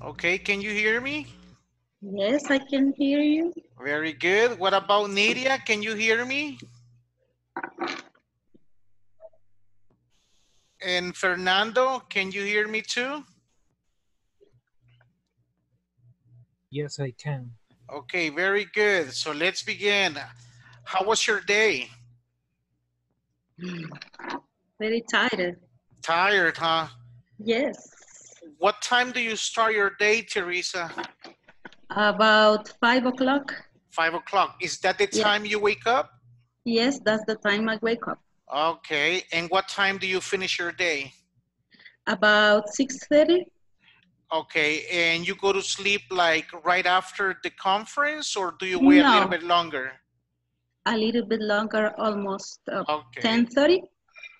Okay, can you hear me? Yes, I can hear you. Very good. What about Nidia? Can you hear me? And Fernando, can you hear me too? Yes, I can. Okay, very good. So let's begin. How was your day? Very tired. Tired, huh? Yes. What time do you start your day, Teresa? About five o'clock. Five o'clock. Is that the time you wake up? Yes, that's the time I wake up. Okay. And what time do you finish your day? About six thirty. Okay. And you go to sleep like right after the conference or do you wait a little bit longer? A little bit longer, almost uh, Okay. ten thirty.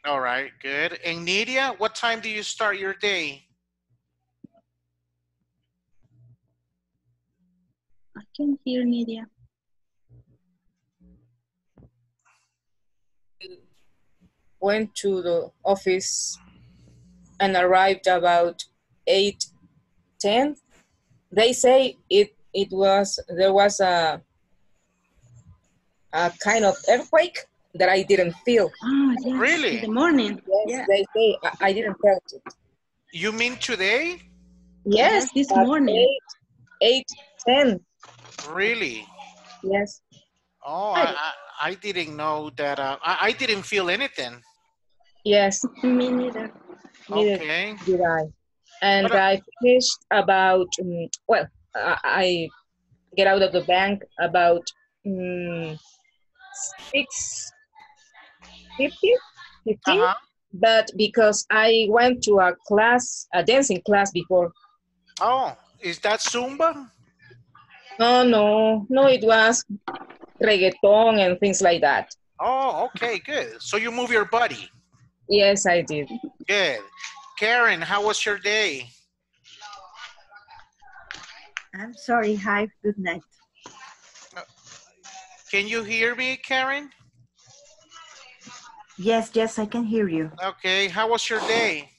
All right. Good. And Nidia, what time do you start your day? Can hear Nidia. went to the office and arrived about 8 10 they say it it was there was a a kind of earthquake that i didn't feel Ah, yes. Really? In the morning. yes Yeah. they say I, I didn't feel it You mean today? yes this at morning. 8 8 10 Really? yes Oh, I, I, I didn't know that. Uh, I, I didn't feel anything. yes Me neither. neither Okay. did i and What a- i finished about um, well I, I get out of the bank about um, 6 50 15 Uh-huh. but because I went to a class, a dancing class before. Oh, is that Zumba? No, no, no, it was reggaeton and things like that. Oh, okay, good. So you move your body. Yes, I did. Good. Karen, how was your day? I'm sorry. Hi, good night. Can you hear me, Karen? Yes, yes, I can hear you. Okay, how was your day?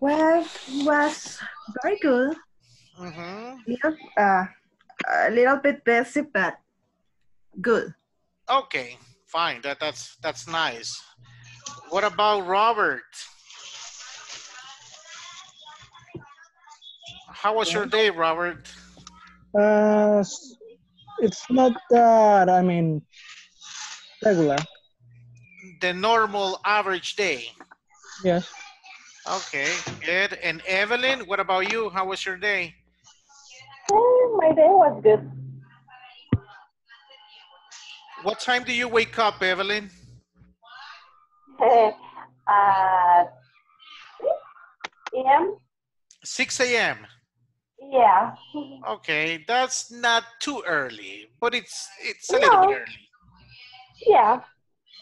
Well, it was very good. Mm-hmm. Little, uh, a little bit busy, but good. Okay, fine. That that's that's nice. What about Robert? How was your day, Robert? Uh, it's not that, I mean, regular. The normal average day. Yes. Okay, good. And Evelyn, what about you? How was your day? My day was good. What time do you wake up, Evelyn? uh, a.m. 6 a.m. Yeah. Okay, that's not too early, but it's it's a little bit early. Yeah.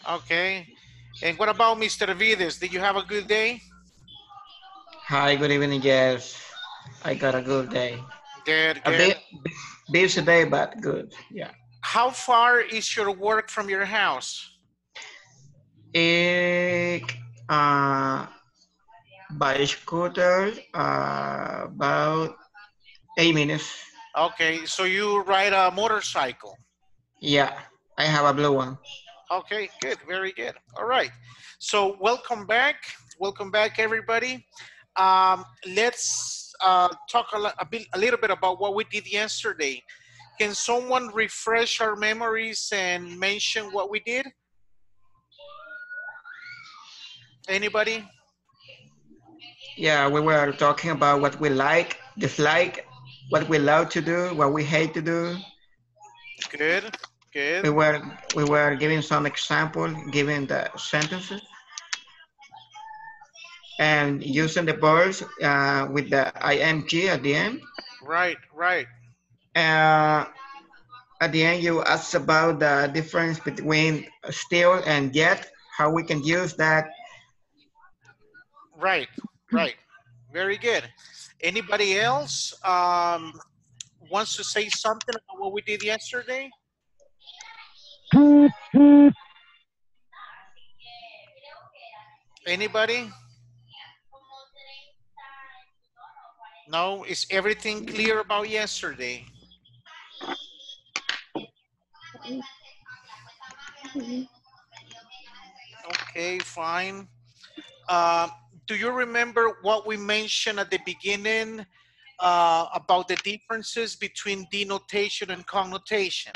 Okay. And what about Mr. Vides? Did you have a good day? Hi, good evening. Yes, I got a good day. A good. bit busy day, but good. Yeah. How far is your work from your house? Ik, uh, by scooter, uh, about eight minutes. Okay, so you ride a motorcycle. Yeah, I have a blue one. Okay, good, very good. All right. So welcome back. Welcome back, everybody. Um, let's uh, talk a, a, bit, a little bit about what we did yesterday. Can someone refresh our memories and mention what we did? Anybody? Yeah, we were talking about what we like, dislike, what we love to do, what we hate to do. Good, good. We were we were giving some example, giving the sentences, and using the verbs uh, with the ing at the end. Right, right. Uh, at the end, you asked about the difference between still and yet, how we can use that. Right, right. Very good. Anybody else um, wants to say something about what we did yesterday? Anybody? No, is everything clear about yesterday? Okay, fine. Uh, do you remember what we mentioned at the beginning uh, about the differences between denotation and connotation?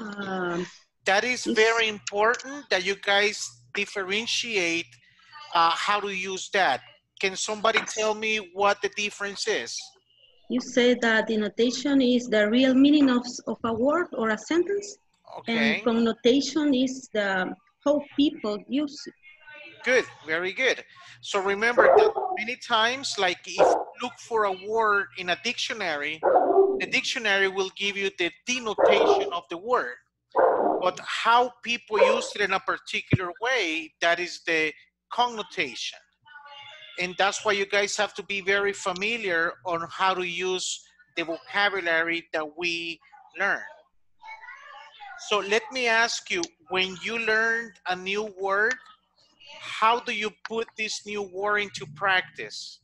Um, That is very important that you guys differentiate uh, how to use that. Can somebody tell me what the difference is? you say that denotation is the real meaning of, of a word or a sentence, Okay, and connotation is the how people use it. good, very good. So remember that many times, like if you look for a word in a dictionary, the dictionary will give you the denotation of the word. But how people use it in a particular way, that is the connotation. And that's why you guys have to be very familiar on how to use the vocabulary that we learn. So let me ask you, when you learned a new word, how do you put this new word into practice?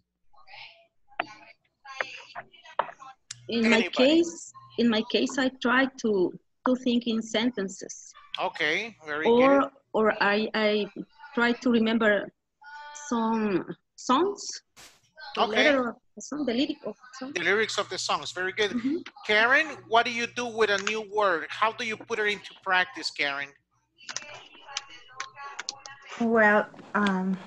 In my case, in my case, I try to to think in sentences, Okay, very or good. or I I try to remember some songs, the Okay. letter of the song, the lyric of the song. The lyrics of the songs, very good. Mhm. Karen, what do you do with a new word? How do you put it into practice, Karen? Well, um,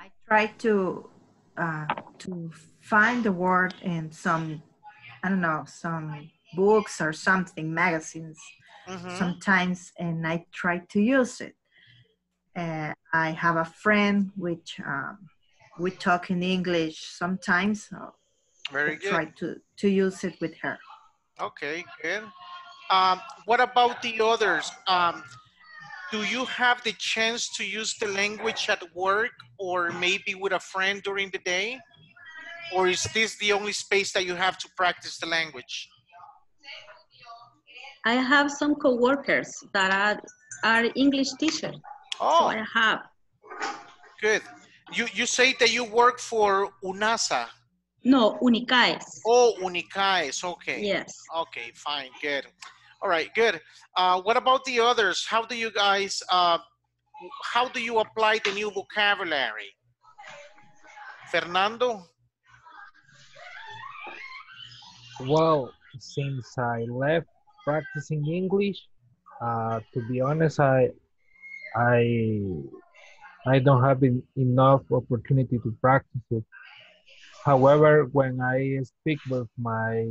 I try to uh, to find the word in some, I don't know, some books or something, magazines Mhm. sometimes, and I try to use it. Uh, I have a friend which um, we talk in English sometimes. So Very I try to to use it with her. Okay, good. Um, what about the others? Um, do you have the chance to use the language at work or maybe with a friend during the day? Or is this the only space that you have to practice the language? I have some coworkers that are are English teachers, so Oh, I have good. You, you say that you work for UNASA. no Unicaes. Oh, Unicaes, okay. Yes. Okay, fine, good. All right, good. Uh, what about the others? How do you guys, uh, how do you apply the new vocabulary? Fernando? Well, since I left practicing English, uh, to be honest, I I I don't have en- enough opportunity to practice it. However, when I speak with my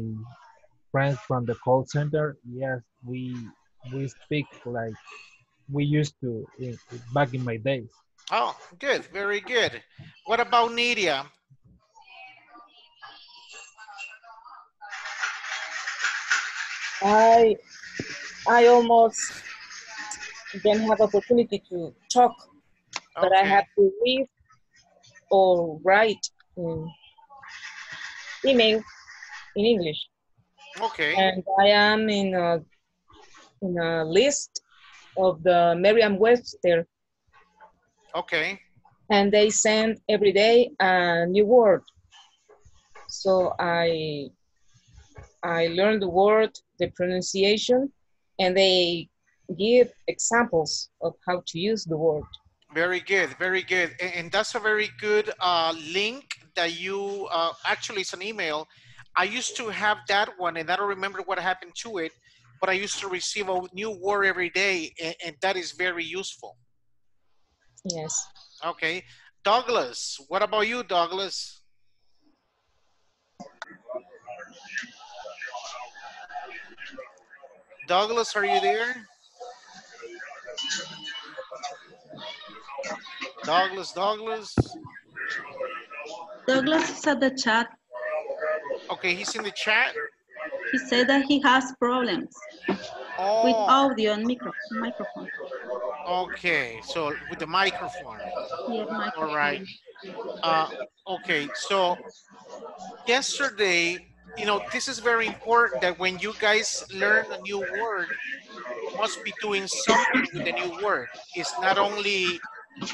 friends from the call center, yes, we we speak like we used to in, back in my days. Oh, good, very good. What about Nidia? I I almost don't have opportunity to talk, but I have to read or write in email in English. okay, And I am in a in a list of the Merriam-Webster, okay, and they send every day a new word. So I I learn the word, the pronunciation, and they give examples of how to use the word. very good, very good. And, and that's a very good uh, link that you, uh, actually it's an email. I used to have that one and I don't remember what happened to it, but I used to receive a new word every day and, and that is very useful. Yes. Okay. Douglas, what about you, Douglas? Douglas, are you there? Douglas, Douglas. Douglas is at the chat. Okay, he's in the chat. He said that he has problems with Oh, audio and micro microphone. okay. So with the microphone. Yeah, microphone. All right. Uh, okay, so yesterday, you know, this is very important that when you guys learn a new word, you must be doing something with the new word. It's not only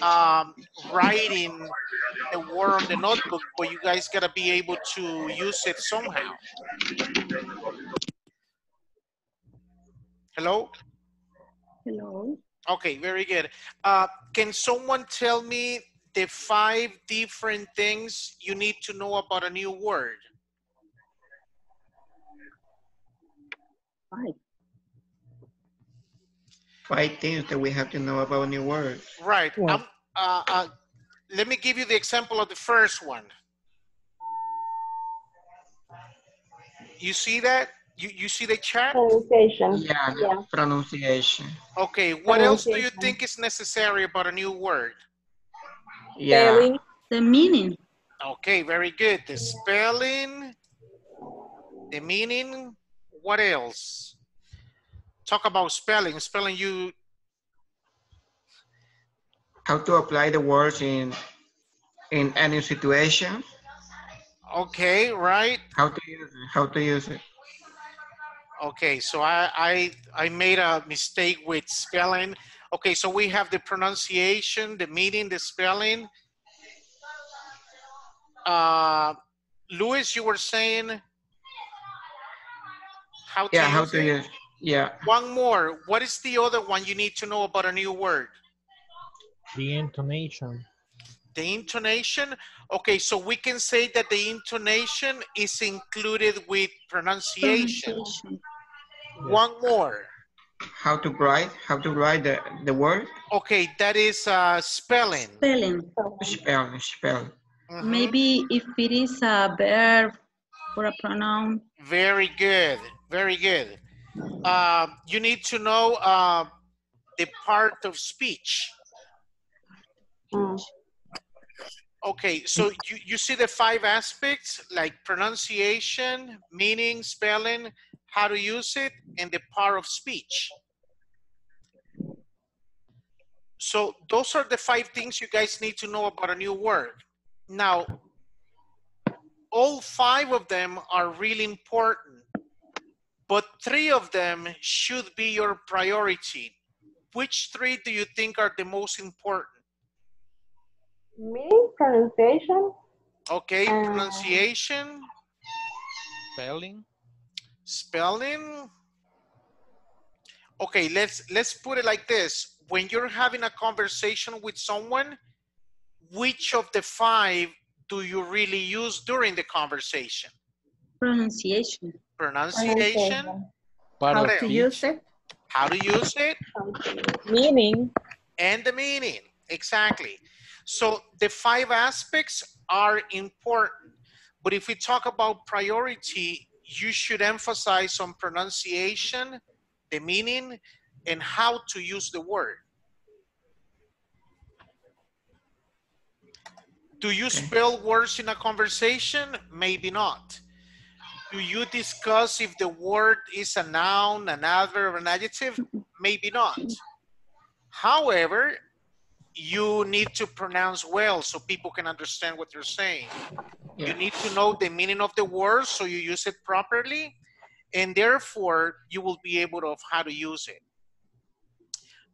um, writing the word on the notebook, but you guys gotta be able to use it somehow. Hello? Hello. Okay, very good. Uh, can someone tell me the five different things you need to know about a new word? Hi. Five things that we have to know about new words. Right. Well- um, uh, uh, let me give you the example of the first one. You see that? You, you see the chat? Pronunciation. Yeah, Yeah. pronunciation. Okay, what else do you think is necessary about a new word? Yeah, Spelling, The meaning. Okay, very good. The spelling, the meaning, what else? Talk about spelling. Spelling you, how to apply the words in in any situation. okay, right? How to use it. How to use it. Okay, so I, I, I made a mistake with spelling. Okay, so we have the pronunciation, the meaning, the spelling. Uh, Louis, you were saying how Yeah, how use to use. Yeah, One more. What is the other one you need to know about a new word? The intonation. The intonation. Okay, so we can say that the intonation is included with pronunciation. Pronunciation. One more. how to write. How to write the the word. Okay, that is uh, spelling. Spelling. Spell. Spell. Mhm. Maybe if it is a verb or a pronoun. Very good. Very good. Uh, you need to know uh, the part of speech. Mm. Okay, so you, you see the five aspects like pronunciation, meaning, spelling, how to use it, and the part of speech. So those are the five things you guys need to know about a new word. Now, all five of them are really important, but three of them should be your priority. Which three do you think are the most important? Me, pronunciation, Okay, Uh, pronunciation, Spelling. spelling. Okay, let's let's put it like this. When you're having a conversation with someone, which of the five do you really use during the conversation? Pronunciation. Pronunciation, How to use it? how to use it, meaning, and the meaning. Exactly. So the five aspects are important. But if we talk about priority, you should emphasize on pronunciation, the meaning, and how to use the word. Do you spell words in a conversation? Maybe not. Do you discuss if the word is a noun, an adverb, an adjective? Maybe not. However, you need to pronounce well so people can understand what you're saying. You need to know the meaning of the word so you use it properly, and therefore you will be able to of how to use it.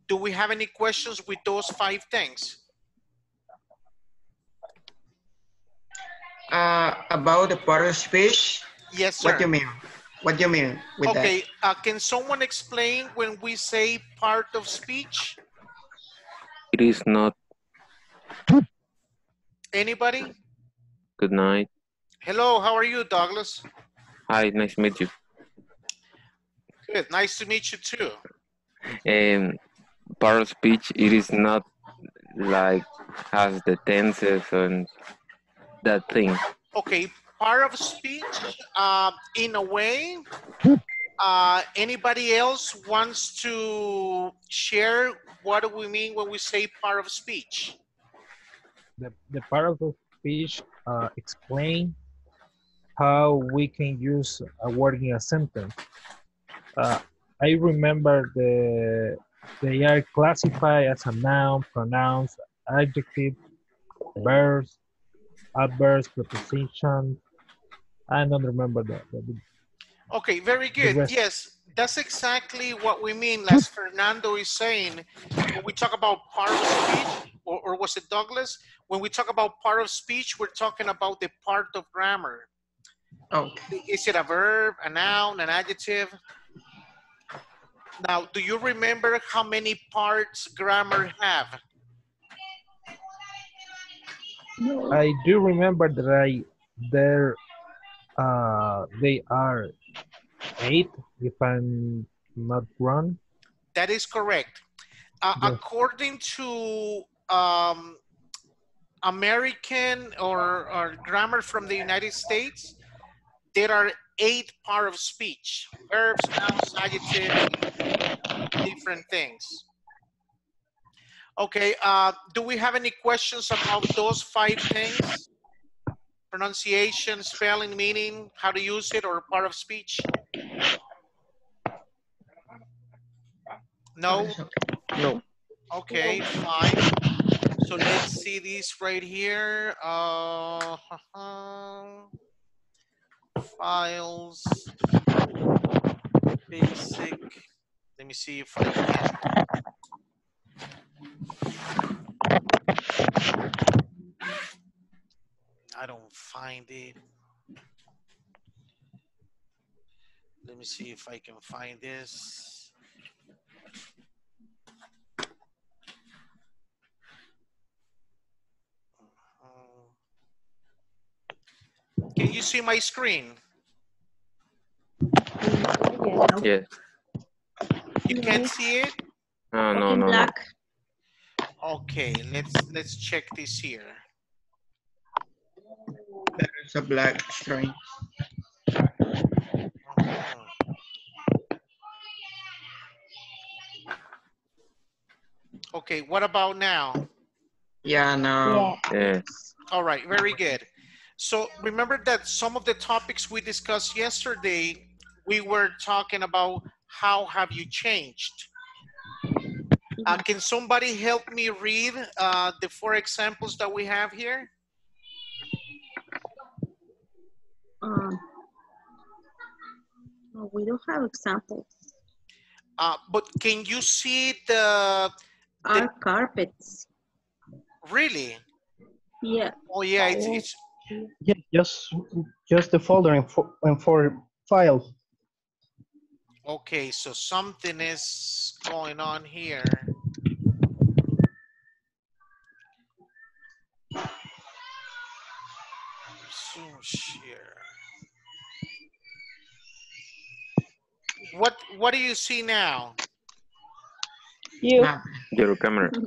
Do we have any questions with those five things? Uh, about the part of speech. Yes, sir. What do you mean? What do you mean with Okay, uh, can someone explain when we say part of speech? It is not Anybody? good night. Hello, how are you, Douglas? Hi, nice to meet you. Good, nice to meet you too. And part of speech, it is not like has the tenses and that thing. Okay, part of speech, uh, in a way, uh, anybody else wants to share what do we mean when we say part of speech? The, the part of, speech uh, explain how we can use a word in a sentence. Uh, I remember the they are classified as a noun, pronouns, adjective, verbs, adverbs, preposition. I don't remember that. Okay, very good. Yes, that's exactly what we mean, as Fernando is saying. When we talk about part of speech, or, or was it Douglas? When we talk about part of speech, we're talking about the part of grammar. Oh. Is it a verb, a noun, an adjective? Now, do you remember how many parts grammar have? I do remember that I there uh they are eight if I'm not wrong. That is correct. Uh, Yes. According to um, American or, or grammar from the United States, there are eight part of speech, verbs, nouns, adjectives, different things. Okay, uh, do we have any questions about those five things? Pronunciation, spelling, meaning, how to use it, or part of speech? No? No. Okay, fine. So let's see this right here. Uh, files, basic. Let me see if I can. I don't find it. Let me see if I can find this. Can you see my screen? Yes. You can't see it? No, no, no. no. Okay, let's let's check this here. There's a black string. Mhm. Okay, what about now? Yeah, no. Yes. All right, very good. So remember that some of the topics we discussed yesterday, we were talking about how have you changed? Uh, can somebody help me read uh, the four examples that we have here? No, we don't have examples. Uh, but can you see the, Are carpets. really? Yeah. Oh yeah, it's, it's Yeah, just just the folder and for, and for files. okay, so something is going on here. Zoom share. What what do you see now? You. Your camera.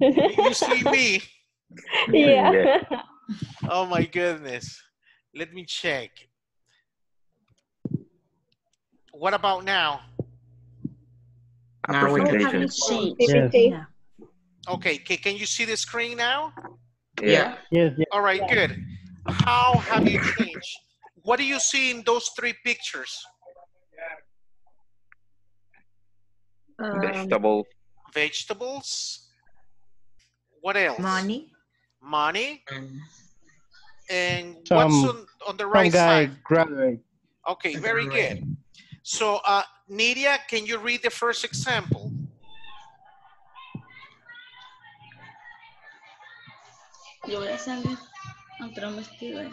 You see me? yeah. Oh my goodness. Let me check. What about now? Now we How can. have you changed? Yes. Okay, can you see the screen now? Yeah. Yes, yes. All right, good. How have you changed? What do you see in those three pictures? Um, Vegetable. Vegetables. What else? Money. Money. Um, And what's on, on the right guy side? graduate. Okay, very good. So, uh, Nidia, can you read the first example? Yo voy a salir aunque no me escribe.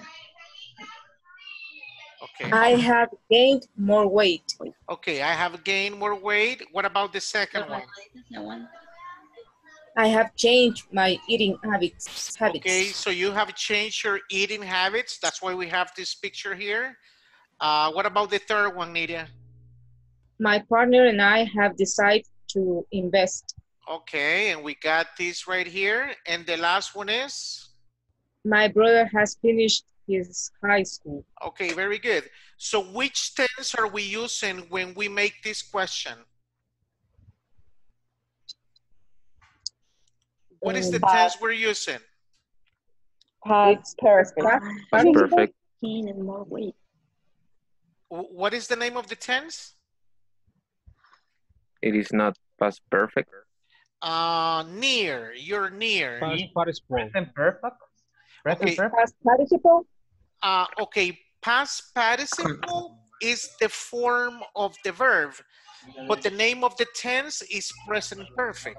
Okay. I have gained more weight. Okay, I have gained more weight. What about the second one? I have changed my eating habits. habits. Okay, so you have changed your eating habits. That's why we have this picture here. Uh, what about the third one, Nidia? My partner and I have decided to invest. Okay, and we got this right here. And the last one is? My brother has finished his high school. Okay, very good. So which tense are we using when we make this question? What is the Past. tense we're using? Past perfect. past Past perfect. In and more way. W- What is the name of the tense? It is not past perfect. Uh, near. You're near. Past participle. Present perfect? Present Okay. perfect? Past participle. Uh, okay, past participle is the form of the verb, but the name of the tense is present perfect.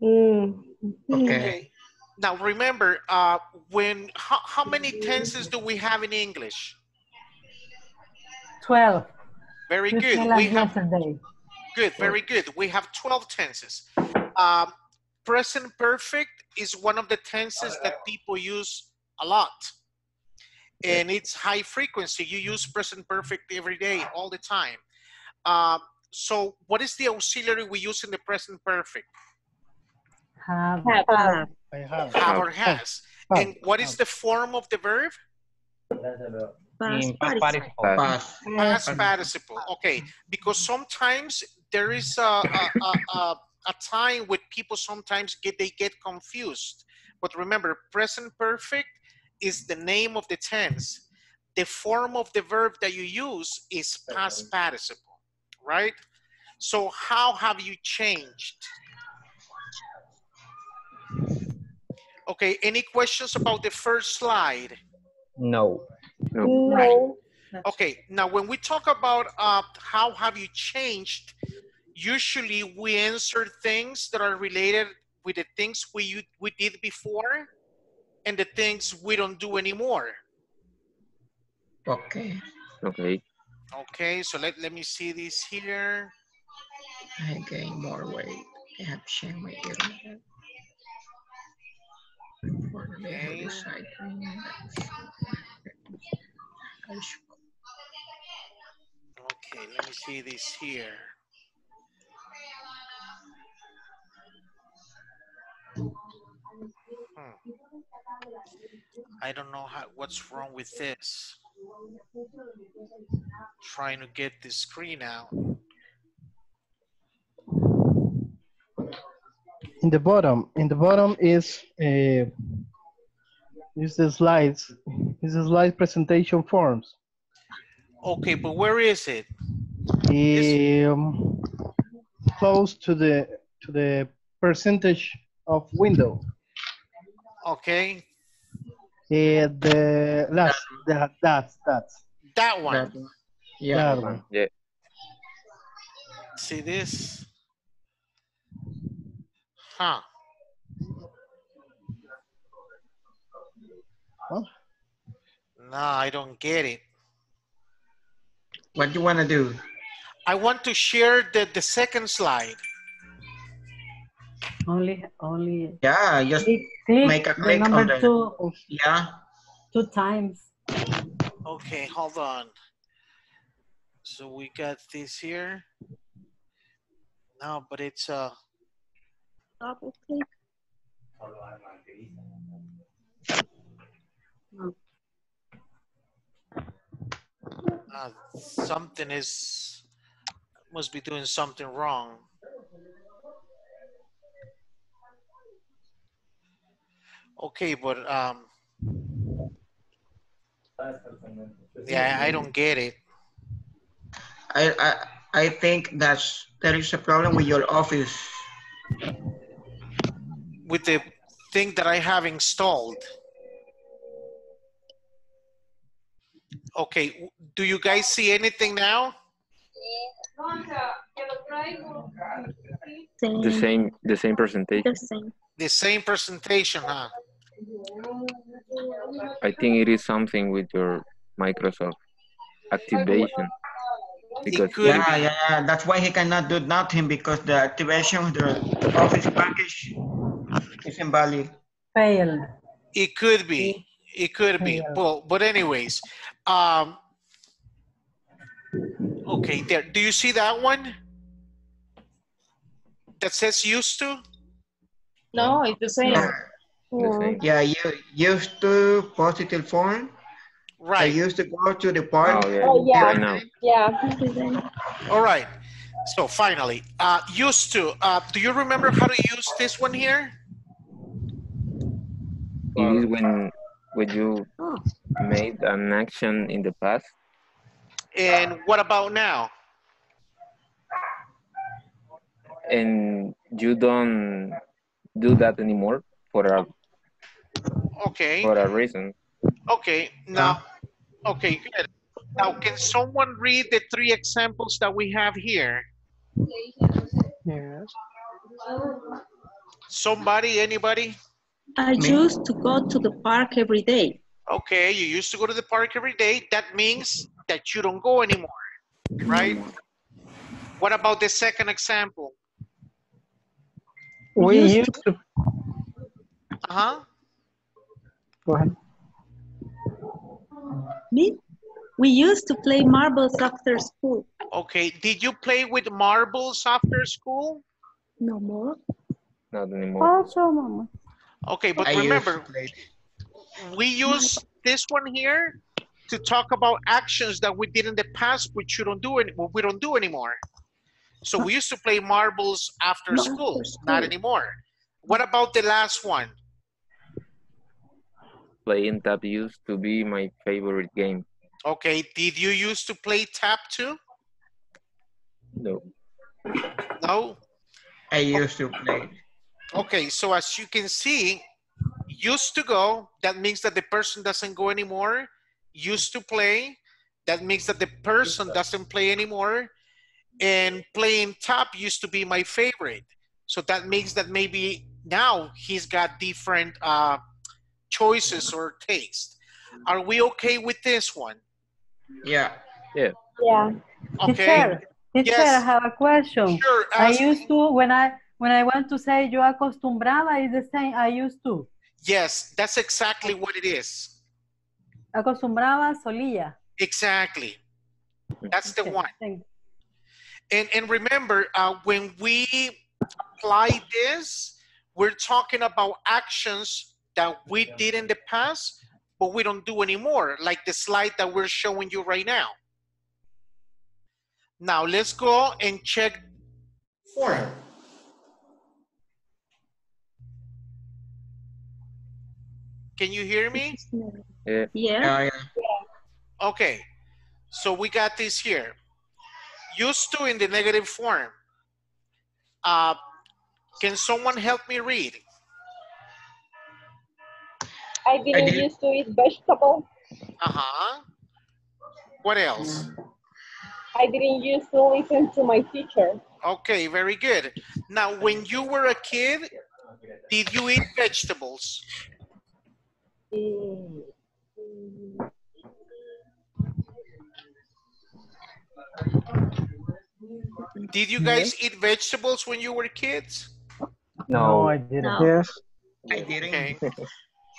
Mm. Okay. Now remember, uh, when how, how many tenses do we have in English? 12. Very You good. tell We have yesterday. good, very good. We have 12 tenses. Um, present perfect is one of the tenses that people use a lot. And it's high frequency. You use present perfect every day, all the time. Um, so what is the auxiliary we use in the present perfect? Have. Have. I have. Have or has. have, And what is the form of the verb? Past participle. Past. Participle. Okay, because sometimes there is a, a, a, a, a time when people sometimes get they get confused. But remember, present perfect is the name of the tense. The form of the verb that you use is past participle, right? So how have you changed? Okay, any questions about the first slide? No. No. No. Okay, now when we talk about uh, how have you changed, usually we answer things that are related with the things we we did before and the things we don't do anymore. Okay. Okay. Okay, so let, let me see this here. I gain more weight. I have changed my ear. Okay. recycling. I should- Okay, let me see this here. Hmm. I don't know how, what's wrong with this. Trying to get the screen out. In the bottom, in the bottom is uh, is the slides, is the slide presentation forms. Okay, but where is it? Um, close to the to the percentage of window. Okay, Uh, the last that that's that's that one. That one. Yeah. that one. Yeah. See this? Huh. Huh? No, I don't get it. What do you want to do? I want to share the, the second slide. Only, only. Yeah, just Click, click make a the click on the- two, yeah. two times. Okay, hold on. So we got this here. No, but it's uh Double click. uh, something is must be doing something wrong. Okay, but um yeah, I don't get it. I, I, I think that's, there is a problem with your office. with the thing that I have installed. Okay, do you guys see anything now? The same. The same presentation. The same. The same presentation, huh? I think it is something with your Microsoft activation because could Yeah, yeah, yeah. That's why he cannot do nothing because the activation of the office package is invalid. Failed. It could be. It could be. Well, but anyways, um, okay, there. Do you see that one? That says used to? No, it's the same. Yeah, the same. yeah you used to positive form. I Right. used to go to the park. Oh yeah. Oh, yeah. I know. Yeah. All right. So finally, uh, used to. Uh, do you remember how to use this one here? it is when when you Oh, made an action in the past. And what about now? and you don't do that anymore for a Okay. for a reason. Okay. Now, okay, good. Now, can someone read the three examples that we have here? Yes. Somebody, anybody? I Me? used to go to the park every day. Okay, you used to go to the park every day. That means that you don't go anymore, right? What about the second example? We Used used to, Uh-huh. go ahead. Me? We used to play marbles after school. Okay, did you play with marbles after school? No more. Not anymore. Also, mama. Okay, but I remember, play. we use this one here to talk about actions that we did in the past, which you don't do any, we don't do anymore. So we used to play marbles after Not school, after not anymore. What about the last one? Playing tap used to be my favorite game. Okay, did you used to play tap too? No. No? I used to play. Okay, so as you can see, used to go, that means that the person doesn't go anymore. Used to play, that means that the person doesn't play anymore. And playing tap used to be my favorite. So that means that maybe now he's got different uh, choices or taste. Are we okay with this one? Yeah. Yeah. Yeah. Okay. Teacher, teacher, Yes. I have a question. Sure. I used to when I when I want to say yo acostumbraba is the same. I used to yes, that's exactly what it is. acostumbraba solía. Exactly. That's the Okay, one. And, and remember, uh, when we apply this, we're talking about actions that we did in the past, but we don't do anymore, like the slide that we're showing you right now. Now let's go and check form. Can you hear me? Yeah. Yeah. Yeah. Okay, so we got this here. Used to in the negative form. Uh, can someone help me read? I didn't did. used to eat vegetable. Uh-huh. What else? I didn't used to listen to my teacher. Okay, very good. Now, when you were a kid, did you eat vegetables? Mm, Did you guys eat vegetables when you were kids? No, I didn't. No. Yes. I didn't. Okay.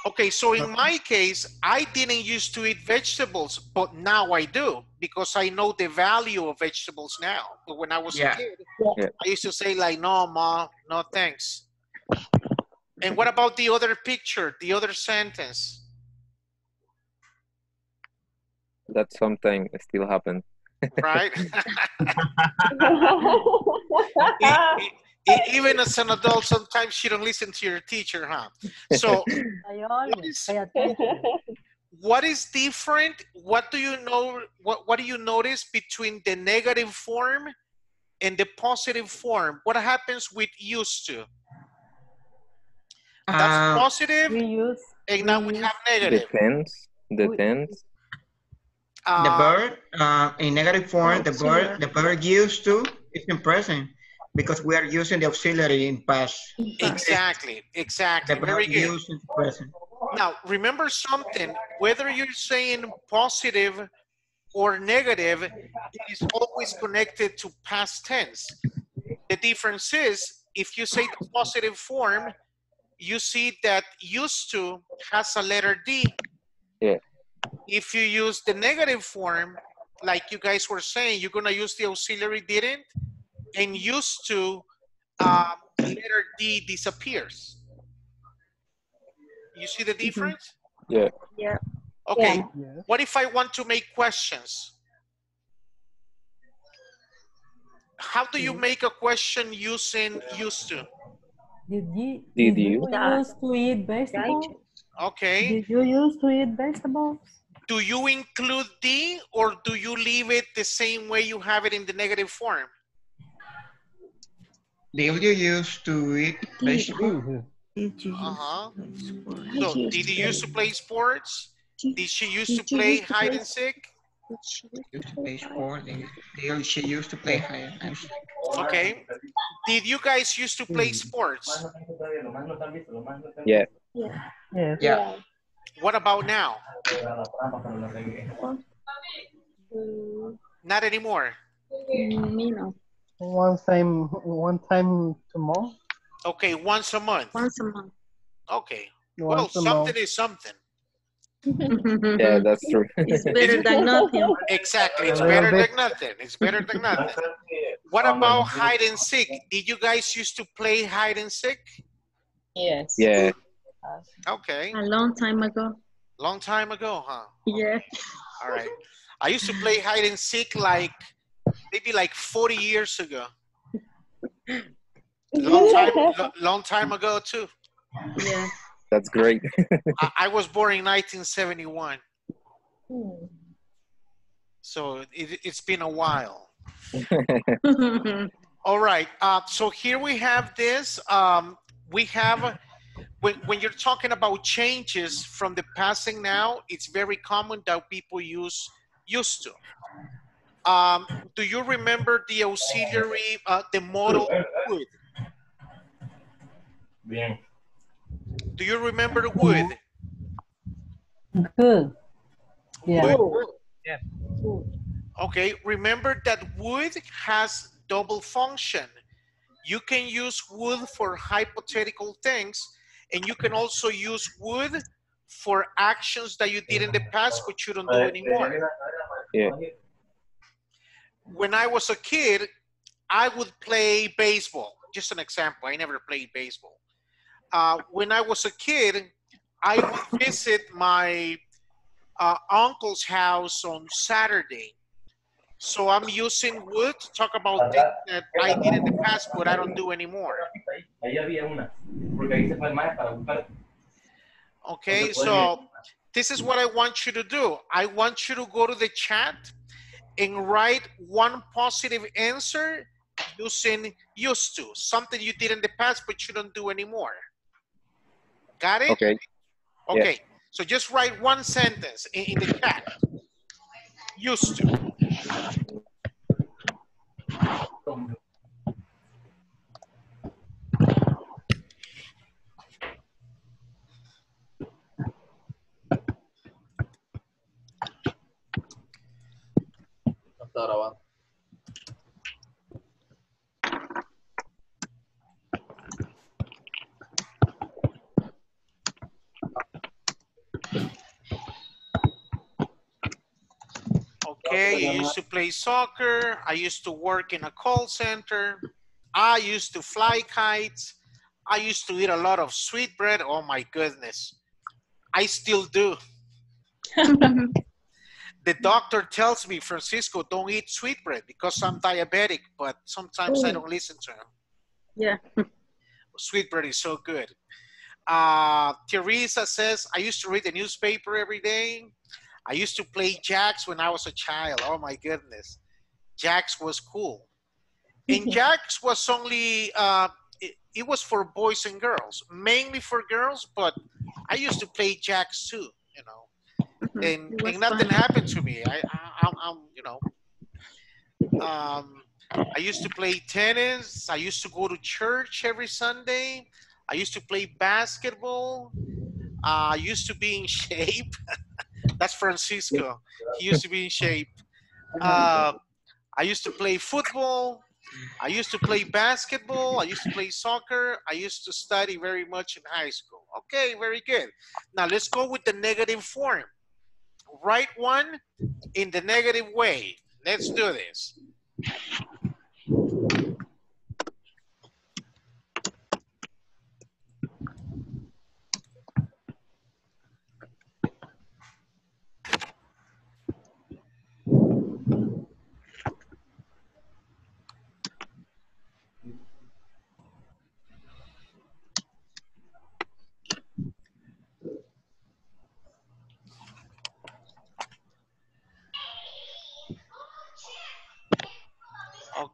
Okay, so in my case, I didn't used to eat vegetables, but now I do because I know the value of vegetables now. But when I was Yeah. a kid, Yeah. I used to say like, no, ma, no thanks. And what about the other picture, the other sentence? That sometimes still happens. right? even as an adult, sometimes you don't listen to your teacher, huh? So, I what always is, pay attention. what is different? What do you know? What What do you notice between the negative form and the positive form? What happens with used to? That's Um, positive, We use and now we we use- have The negative. tense, the We- tense, the Uh, verb uh, in negative form, the auxiliary. verb, the verb used to is in present because we are using the auxiliary in past. Exactly, exactly. The Very good. used in present. Now, remember something, whether you're saying positive or negative, it is always connected to past tense. The difference is, if you say the positive form, you see that used to has a letter D. Yeah. If you use the negative form, like you guys were saying, you're gonna use the auxiliary didn't, and used to, uh, letter D disappears. You see the difference? yeah. Yeah. Okay, Yeah. What if I want to make questions? How do you make a question using used to? Did you, Did did you you? Yeah. used to eat vegetables? Okay. Did you used to eat vegetables? Do you include D or do you leave it the same way you have it in the negative form? Did you used to eat vegetable? Did you Uh-huh. use? So did you used to play sports? Did she used to play hide and seek? Used to play sport. Did she used to play hide and seek? Okay. Did you guys used to play sports? Yeah. Yes. Yeah. What about now? Not anymore. Me no. One time, one time to month. Okay, once a month. Once a month. Okay. Well, Once a something month. is something. Yeah, that's true. it's better than nothing. Exactly. It's better than nothing. It's better than nothing. What about hide and seek? Did you guys used to play hide and seek? Yes. Yeah. Okay. A long time ago. Long time ago, huh? Yeah. All right. I used to play hide and seek like maybe like 40 years ago. Long time, long time ago too. Yeah. That's great. I, I was born in 1971, Hmm. so it, it's been a while. All right. Uh, so here we have this. Um, we have, when, when you're talking about changes from the passing now, it's very common that people use used to. Um, do you remember the auxiliary, uh, the modal would? Do you remember the would? Good. Yeah. Would. Okay, remember that would has double function. You can use would for hypothetical things, and you can also use would for actions that you did in the past but you don't do anymore. Yeah. When I was a kid, I would play baseball. Just an example, I never played baseball. Uh, when I was a kid, I would visit my uh, uncle's house on Saturday. So I'm using would to talk about things that I did in the past, but I don't do anymore. Okay, so this is what I want you to do. I want you to go to the chat and write one positive answer using used to, something you did in the past but you don't do anymore. Got it? Okay. Okay, so just write one sentence in, in the chat. Used to. Okay, I used to play soccer. I used to work in a call center. I used to fly kites. I used to eat a lot of sweet bread. Oh my goodness. I still do. The doctor tells me, Francisco, don't eat sweet bread because I'm diabetic, but sometimes I Oh. don't listen to him. Yeah. Sweet bread is so good. Uh, Teresa says, I used to read the newspaper every day. I used to play jacks when I was a child. Oh my goodness. Jacks was cool. And jacks was only, uh, it, it was for boys and girls, mainly for girls, but I used to play jacks too, you know. Mhm. And, and nothing fun. happened to me. I, I, I'm, I'm, you know, um, I used to play tennis. I used to go to church every Sunday. I used to play basketball. Uh, I used to be in shape. That's Francisco. He used to be in shape. Uh, I used to play football. I used to play basketball. I used to play soccer. I used to study very much in high school. Okay, very good. Now let's go with the negative form. Write one in the negative way. Let's do this.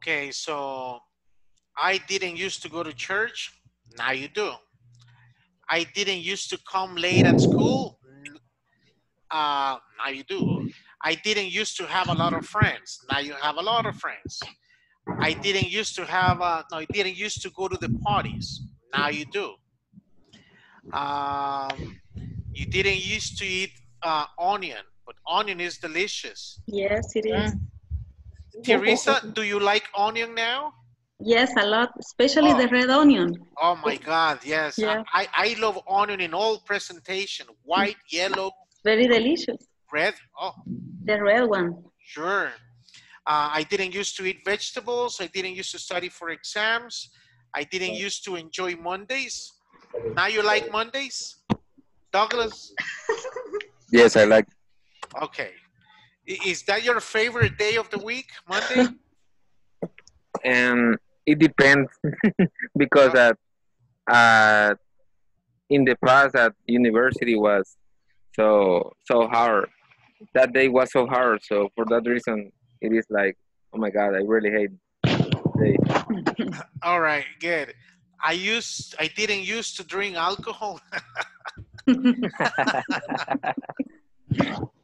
Okay, so I didn't used to go to church. Now you do. I didn't used to come late at school. N- Uh, now you do. I didn't used to have a lot of friends. Now you have a lot of friends. I didn't used to have. Uh, no, I didn't used to go to the parties. Now you do. Um, you didn't used to eat uh, onion, but onion is delicious. Yes, it is. Teresa, do you like onion now? Yes, a lot, especially Oh. the red onion. Oh my God, yes. Yeah. I, I love onion in all presentation. White, yellow, Very delicious. red. Oh, The red one. sure. Uh, I didn't used to eat vegetables. I didn't used to study for exams. I didn't used to enjoy Mondays. Now you like Mondays? Douglas? Yes, I like. Okay. I- Is that your favorite day of the week, Monday? And it depends because at uh, in the past at university was so so hard. That day was so hard. So for that reason, it is like, oh my god, I really hate. Day. All right, good. I used, I didn't used to drink alcohol.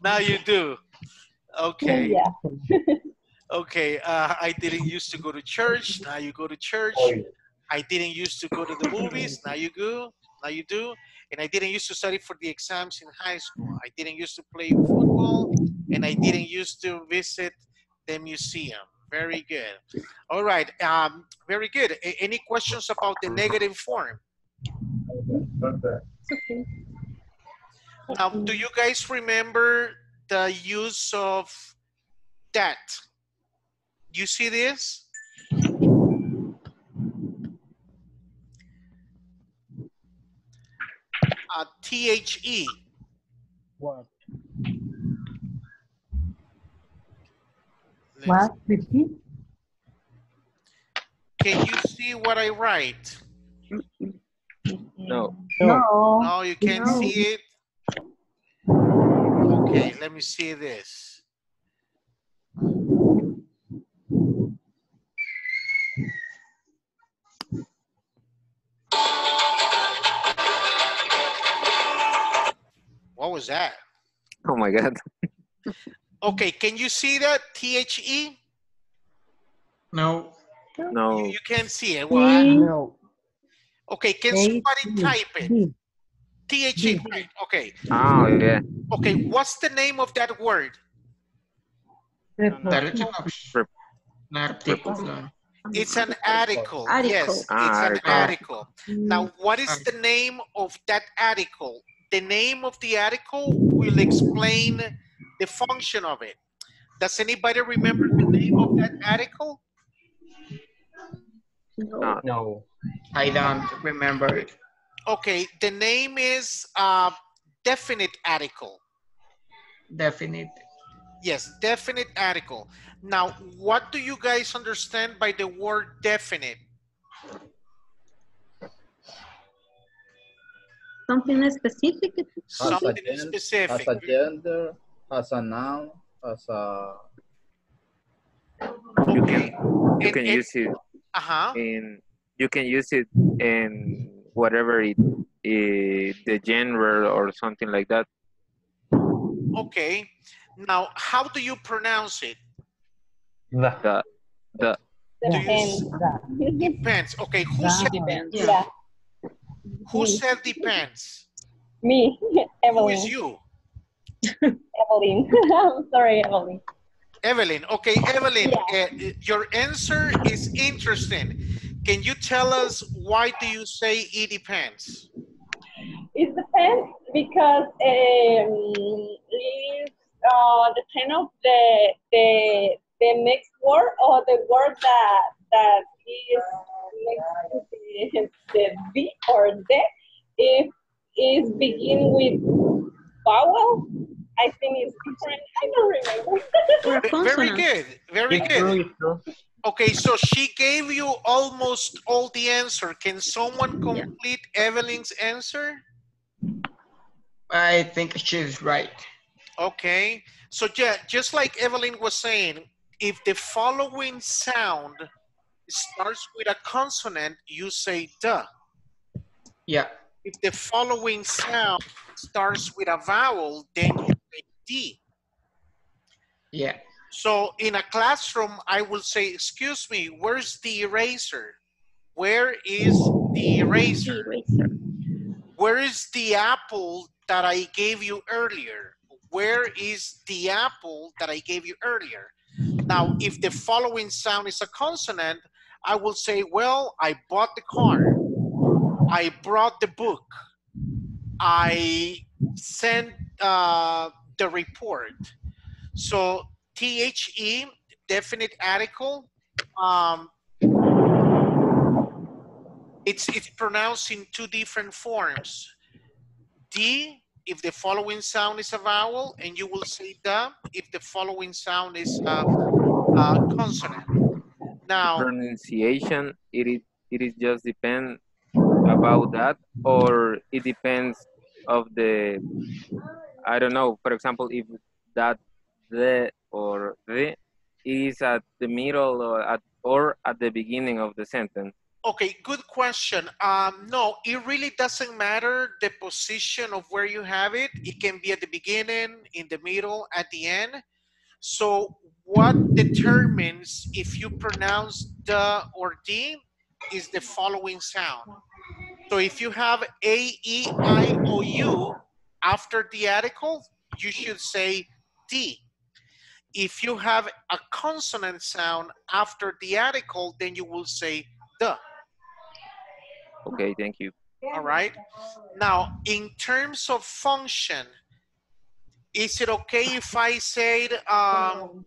now you do. Okay. Yeah. Okay. Uh, I didn't used to go to church. Now you go to church. I didn't used to go to the movies. Now you go. Now you do. And I didn't used to study for the exams in high school. I didn't used to play football, and I didn't used to visit the museum. Very good. All right. Um, very good. A- any questions about the negative form? Now, do you guys remember the use of that? You see this? Uh, T-H-E. What? What? Repeat? Can you see what I write? No. No. No, you can't No. see it? Okay, let me see this. What was that? Oh my god. Okay, can you see that? T-H-E? No. No. You can't see it. What? No. Okay, can somebody type it? T-H-E, right, okay. Oh yeah. Okay, what's the name of that word? Derecho no. Artículo. It's an article. Article. Yes, Ah, it's an article. article. Now, what is the name of that article? The name of the article will explain the function of it. Does anybody remember the name of that article? No. No. I don't remember it. Okay, the name is uh, definite article. Definite. Yes, definite article. Now, what do you guys understand by the word definite? Something specific? Something gen- specific. As a gender, as a noun, as a You can you And- can and- use it Uh-huh. in you can use it in whatever it, it the genre or something like that. Okay. Now, how do you pronounce it? The the Do you s- Depends. depends. Okay, who That said Depends. Yeah. who Me. said depends? Me, Evelyn. is you? Evelyn. I'm sorry, Evelyn. Evelyn. Okay, Evelyn, uh, your answer is interesting. Can you tell us why do you say it depends? It depends because um, it uh, depends of the the the next word or the word that that is next to the, the V or the. If is begin with vowel, I think it's different. I don't remember. Ve- Very good. Very good. Okay, so she gave you almost all the answer. Can someone complete Evelyn's answer? I think she's right. Okay, so yeah, just like Evelyn was saying, if the following sound starts with a consonant, you say duh. Yeah. If the following sound starts with a vowel, then you say D. Yeah. So in a classroom, I will say, excuse me, where's the eraser? Where is the eraser? Where is the apple that I gave you earlier? Where is the apple that I gave you earlier? Now, if the following sound is a consonant, I will say, well, I bought the car. I brought the book. I sent uh, the report. So THE, definite article, um, it's, it's pronounced in two different forms. D, if the following sound is a vowel, and you will say the, if the following sound is a, a consonant. Now, pronunciation it is it is just depend about that or it depends of the i don't know for example if that the or the is at the middle or at or at the beginning of the sentence Okay, good question. Um, no, it really doesn't matter the position of where you have it. It can be at the beginning, in the middle, at the end. So what determines if you pronounce the or D is the following sound. So if you have A, E, I, O, U after the article, you should say D. If you have a consonant sound after the article, then you will say the. okay thank you All right. Now, in terms of function, is it okay if I said, um,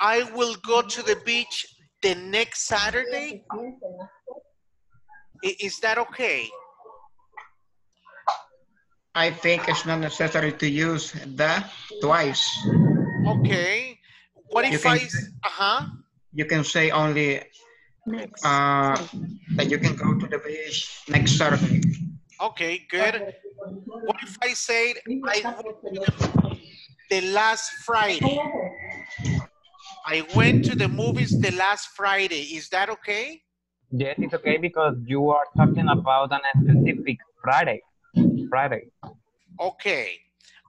I will go to the beach the next Saturday? Is that okay? I think it's not necessary to use the twice. Okay. What if I, can- s- uh-huh, You can say only next. uh, that you can go to the beach next Saturday. okay, good. What if I said, I went to the, the last Friday? I went to the movies the last Friday. Is that okay? Yes, it's okay because you are talking about a specific Friday. Friday. Okay.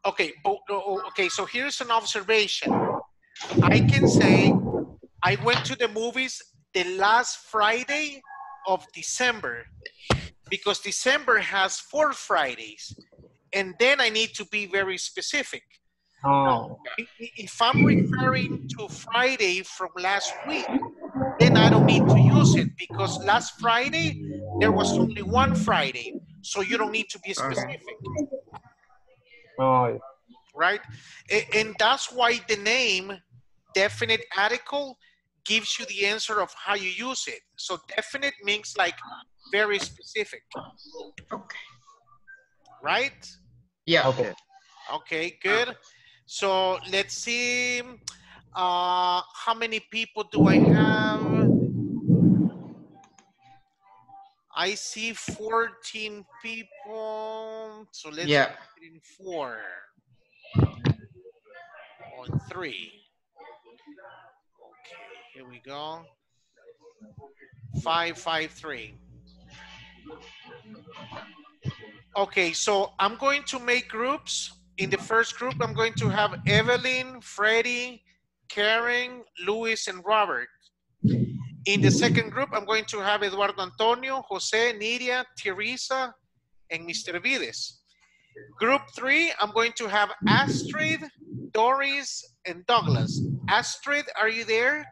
Okay. Oh, oh, oh, okay. So here's an observation. I can say I went to the movies the last Friday of December because December has four Fridays. And then I need to be very specific. Oh, If I'm referring to Friday from last week, then I don't need to use it because last Friday, there was only one Friday. So you don't need to be specific. oh, right? And that's why the name definite article gives you the answer of how you use it. So definite means like very specific. Okay. Right? Yeah. okay. Okay, good. So let's see. Uh, how many people do I have? I see 14 people. So let's Yeah. put it in four or three. Okay, here we go. Five, five, three. Okay, so I'm going to make groups. In the first group, I'm going to have Evelyn, Freddie, Karen, Luis, and Robert. In the second group, I'm going to have Eduardo Antonio, Jose, Nidia, Teresa, and Mr. Vides. Group three, I'm going to have Astrid, Doris, and Douglas. Astrid, are you there?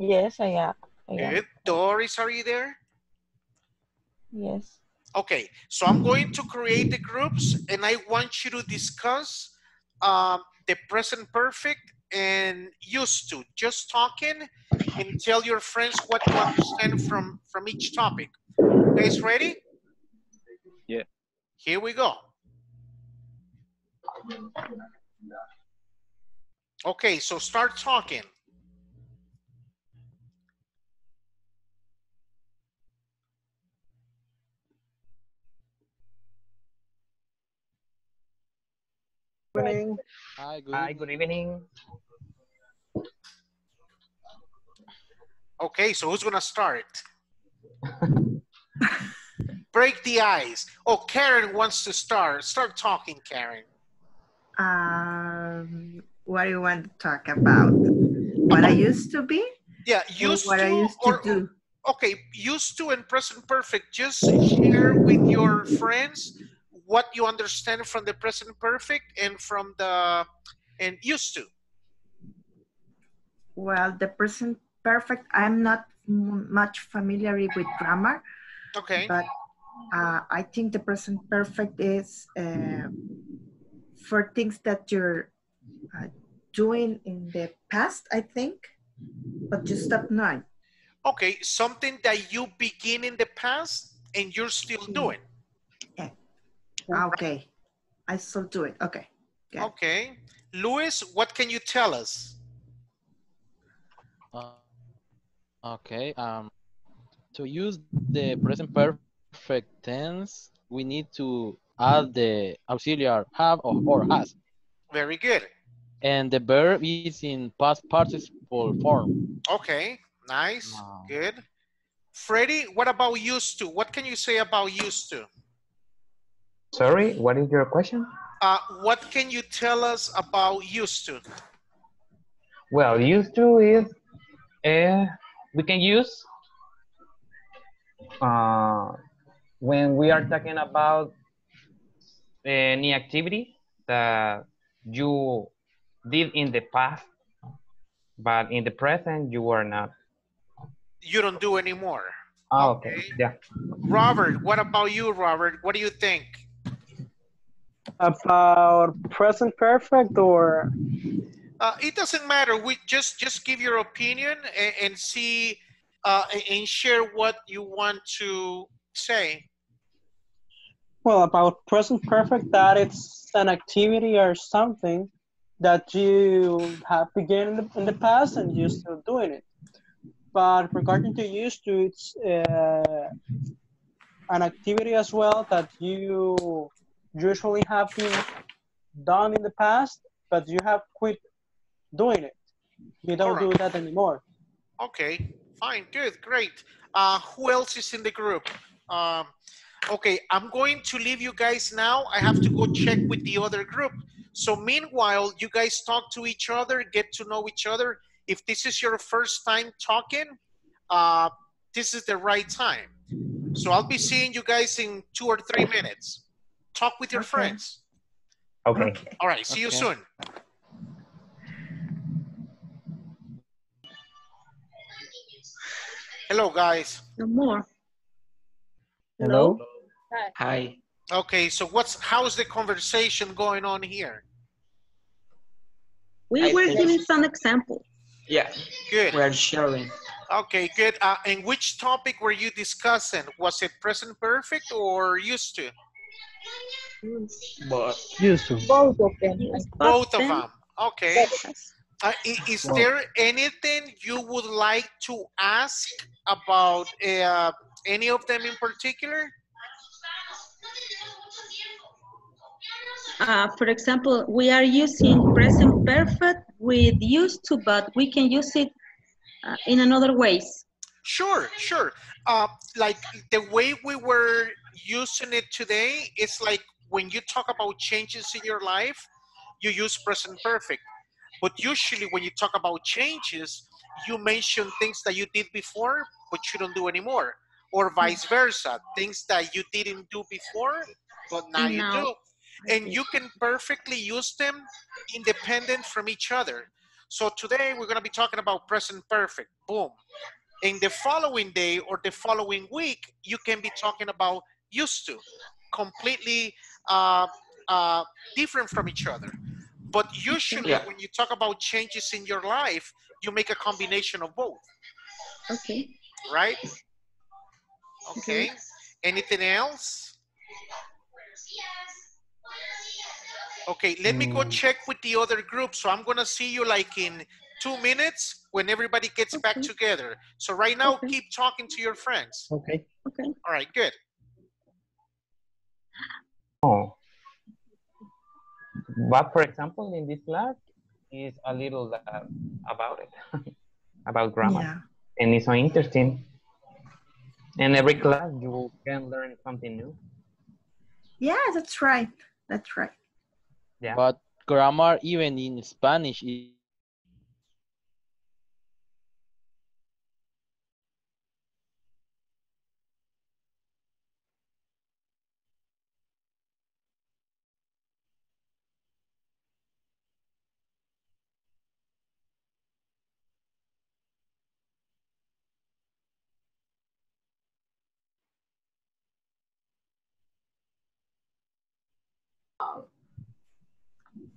Yes, I am. I am. Good. Doris, are you there? Yes. Okay, so I'm going to create the groups and I want you to discuss um, the present perfect and used to, just talking and tell your friends what you understand from, from each topic. You guys ready? Yeah. Here we go. Okay, so start talking. Evening. Hi, good Hi, evening. good evening. Okay, so who's gonna start? Break the ice. Oh, Karen wants to start. Start talking, Karen. Um, what do you want to talk about? What I used to be? Yeah, used what to, I used to or, do. okay, used to and present perfect. Just share with your friends what you understand from the present perfect and from the and used to. Well, the present perfect, I'm not m- much familiar with grammar, Okay. but uh, I think the present perfect is uh, for things that you're uh, doing in the past, I think, but you stop now. Okay, something that you begin in the past and you're still doing. Ah, Okay, I still do it. Okay. Okay. Luis, what can you tell us? Uh, okay. Um, to use the present perfect tense, we need to add the auxiliary have or, or has. Very good. And the verb is in past participle form. Okay, nice, good. Freddie, what about used to? What can you say about used to? Sorry, what is your question? Uh, what can you tell us about used to? Well, used to is uh, we can use uh, when we are talking about any activity that you did in the past, but in the present you are not. You don't do anymore. Oh, okay. Yeah. Robert, what about you, Robert? What do you think? About present perfect or Uh, it doesn't matter. We just just give your opinion and, and see uh, and share what you want to say. well about present perfect that it's an activity or something that you have begun in the, in the past and you're still doing it. But regarding to used to, it's uh, an activity as well that you usually have been done in the past, but you have quit doing it. You don't do that anymore. Okay, fine, good, great. Uh, who else is in the group? Um, okay, I'm going to leave you guys now. I have to go check with the other group. So meanwhile, you guys talk to each other, get to know each other. If this is your first time talking, uh, this is the right time. So I'll be seeing you guys in two or three minutes. Talk with your friends. Okay. All right, see you soon. Hello, guys. No more. Hello. Hi. Okay, so what's how's the conversation going on here? We I were giving some example. Yeah. Good. We're sharing. Okay, good. Uh, and which topic were you discussing? Was it present perfect or used to? But Used to. Both of them. Both of them. Okay. Uh, is there anything you would like to ask about uh, any of them in particular? Uh, for example, we are using present perfect with used to, but we can use it uh, in another ways. Sure, sure. Uh, like the way we were using it today is like when you talk about changes in your life, you use present perfect. But usually when you talk about changes, you mention things that you did before, but you don't do anymore. Or hmm. vice versa, things that you didn't do before, but now you do. And you can perfectly use them independent from each other. So today we're going to be talking about present perfect. Boom. In the following day or the following week, you can be talking about used to, completely uh, uh, different from each other. But usually, Yeah. when you talk about changes in your life, you make a combination of both, Okay. right? Okay. Anything else? Okay, let me go check with the other group. So I'm gonna see you like in two minutes when everybody gets back together. So right now, keep talking to your friends. Okay. Okay. All right, good. Oh. But for example, in this class, is a little uh, about it, about grammar. Yeah. And it's so interesting. And every class you can learn something new. Yeah, that's right. That's right. Yeah. But grammar, even in Spanish, is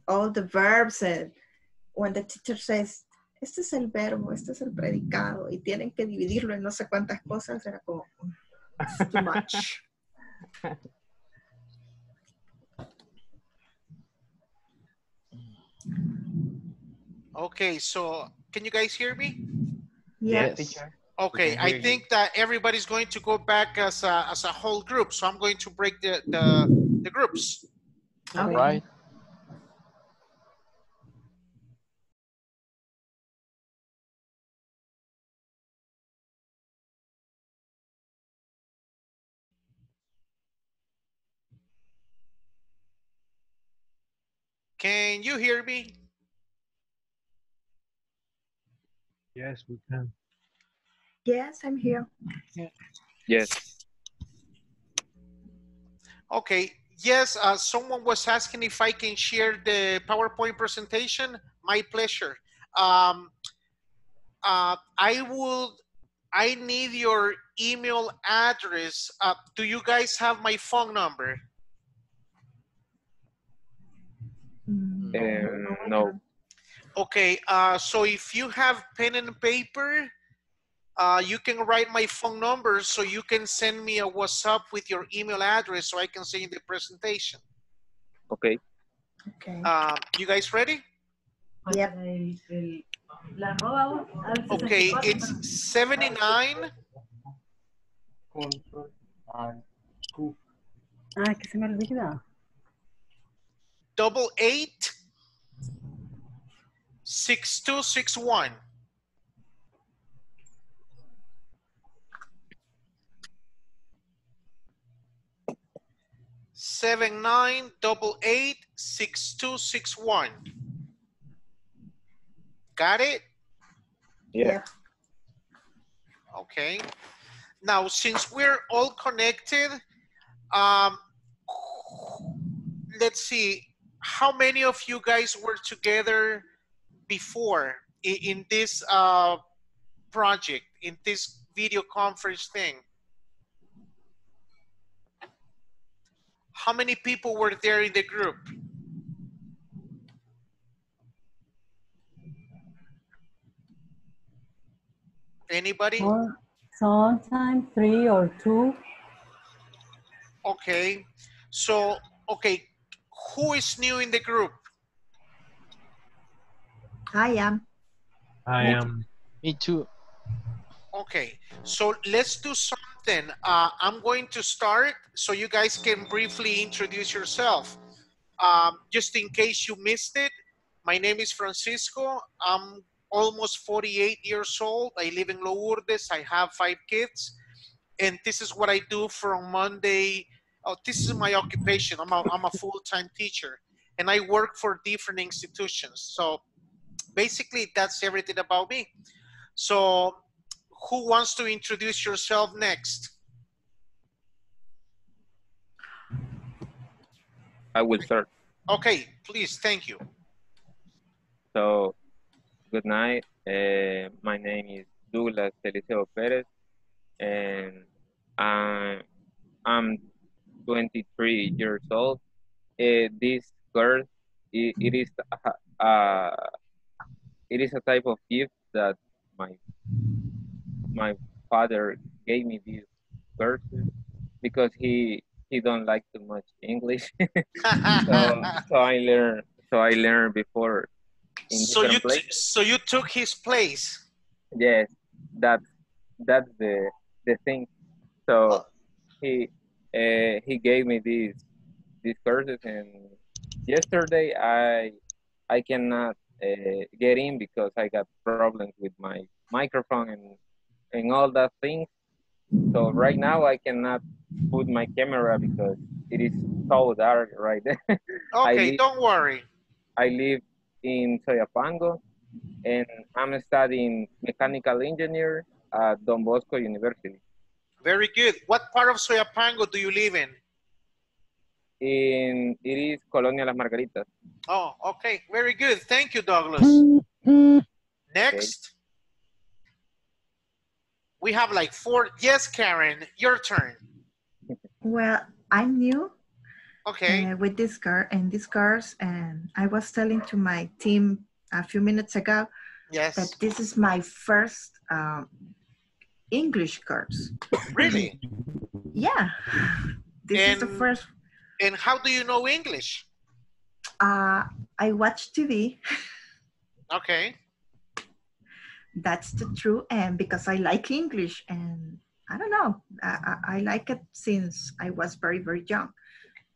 All the verbs and when the teacher says, este es el verbo, este es el predicado, y tienen que dividirlo en no sé cuántas cosas, era como, it's too much. Okay, so can you guys hear me? Yes. teacher. Okay, I hear you. think that everybody's going to go back as a, as a whole group. So I'm going to break the, the, the groups. Okay. right. Can you hear me? Yes, we can. Yes, I'm here. Yes. Okay, yes, uh, someone was asking if I can share the PowerPoint presentation. My pleasure. Um, uh, I would, I need your email address. Uh, do you guys have my phone number? Um, no. Okay, uh, so if you have pen and paper, uh, you can write my phone number so you can send me a WhatsApp with your email address so I can send you the presentation. Okay. Okay. Uh, you guys ready? Yep. Okay, it's 79 Ah, que se me olvida. double eight six two six one. Seven nine double eight six two six one. Got it? Yeah. Okay. Now, since we're all connected, um, let's see, how many of you guys were together before in, in this uh, project, in this video conference thing? How many people were there in the group? Anybody? Sometimes three or two. Okay. So, okay, who is new in the group? I am. I am. Me too. Okay, so let's do something. Uh, I'm going to start so you guys can briefly introduce yourself. Um, just in case you missed it, my name is Francisco. I'm almost 48 years old. I live in Lourdes. I have five kids. And this is what I do from Monday. Oh, this is my occupation. I'm a, I'm a full-time teacher. And I work for different institutions. So basically, that's everything about me. So who wants to introduce yourself next? I will start. Okay, please, thank you. So, good night. Uh, my name is Douglas Eliseo Perez, and I'm, I'm 23 years old. Uh, this girl, it, it is a, uh, it is a type of gift that my my father gave me these verses because he he don't like too much English. so, so I learned so I learned before So you, t- so you took his place. Yes, that that's the the thing. So he uh, he gave me these these courses, and yesterday I I cannot uh, get in because I got problems with my microphone and and all that things. So right now I cannot put my camera because it is so dark right there. Okay, live, don't worry. I live in Soyapango and I'm studying mechanical engineer at Don Bosco University. Very good. What part of Soyapango do you live in? In it is Colonia Las Margaritas. Oh, okay. Very good. Thank you, Douglas. Next. We have like four. Yes, Karen, your turn. Well, I'm new Okay. uh, with this car and these cars, and I was telling to my team a few minutes ago Yes. that this is my first um, English course. Really? Yeah, this is the first. And how do you know English? Uh, I watch TV. Okay. That's the true, and because I like English, and I don't know, I, I, I like it since I was very very young,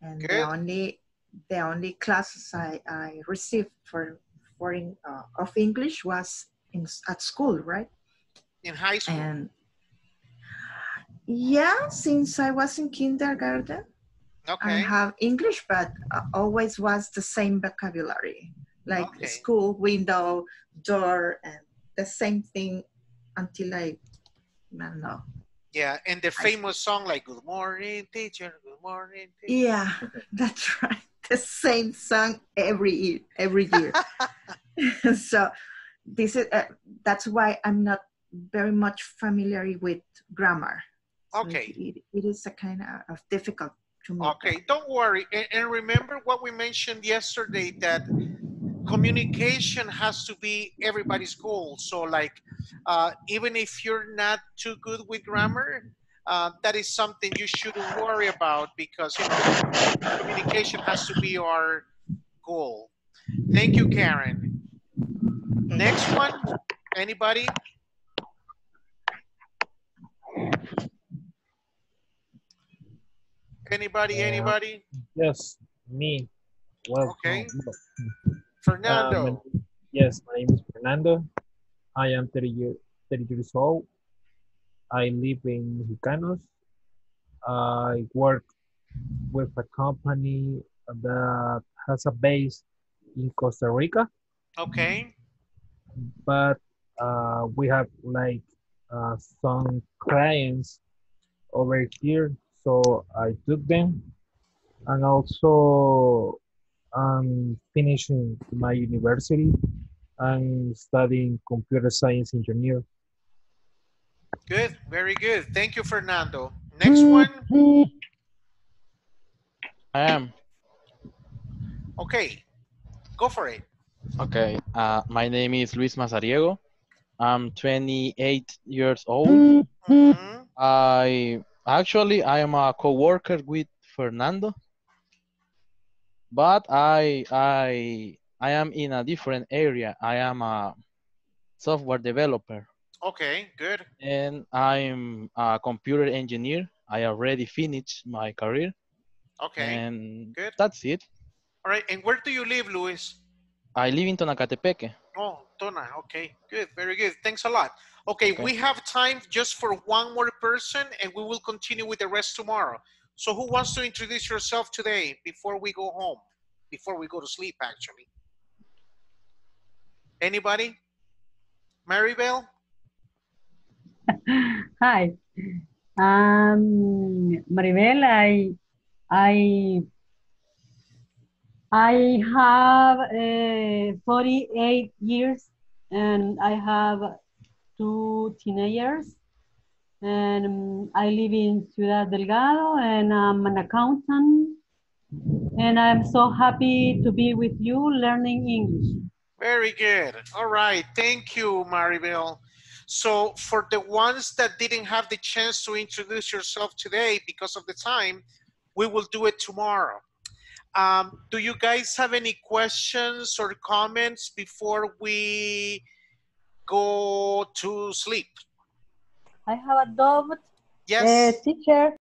and the only the only classes I, I received for for in, uh, of English was in at school, right? In high school. And yeah, since I was in kindergarten, I Okay. have English, but always was the same vocabulary, like Okay. school, window, door, and the same thing until I, I don't know. Yeah, and the famous song like "Good morning, teacher. Good morning." Teacher. Yeah, that's right. The same song every year, every year. so this is uh, that's why I'm not very much familiar with grammar. Okay. it, it is a kind of, of difficult to me. Okay, don't worry. And, and remember what we mentioned yesterday that communication has to be everybody's goal. So, like, uh, even if you're not too good with grammar, uh, that is something you shouldn't worry about because you know communication has to be our goal. Thank you, Karen. Next one. Anybody? Anybody? Anybody? Yes, me. Well, Okay. Fernando. My- yes, my name is Fernando. I am 30, year, 30 years old. I live in Mejicanos. I work with a company that has a base in Costa Rica, Okay. but uh, we have like uh, some clients over here, so I took them, and also I'm finishing my university and studying computer science engineer. Good. Very good. Thank you, Fernando. Next one. I am. Okay. Go for it. Okay. Uh, my name is Luis Mazariego. I'm 28 years old. I actually I am a co-worker with Fernando, but I I I am in a different area. I am a software developer Okay. Good. and I'm a computer engineer. I already finished my career, Okay. and Good. that's it. All right. And where do you live, Luis? I live in Tonacatepeque. Oh, Tona. Okay. Good. Very good. Thanks a lot. Okay, Okay. We have time just for one more person, and we will continue with the rest tomorrow. So, who wants to introduce yourself today before we go home? Before we go to sleep, actually. Anybody? Maribel? Hi. Um, Maribel, I, I, I have uh, 48 years and I have two teenagers and um, I live in Ciudad Delgado and I'm an accountant and I'm so happy to be with you learning English. Very good. All right. Thank you, Maribel. So for the ones that didn't have the chance to introduce yourself today because of the time, we will do it tomorrow. Um, do you guys have any questions or comments before we go to sleep? I have a doubt. Yes. Uh, teacher,